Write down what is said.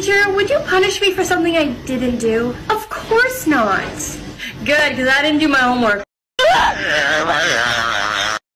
Teacher, would you punish me for something I didn't do? Of course not. Good, because I didn't do my homework.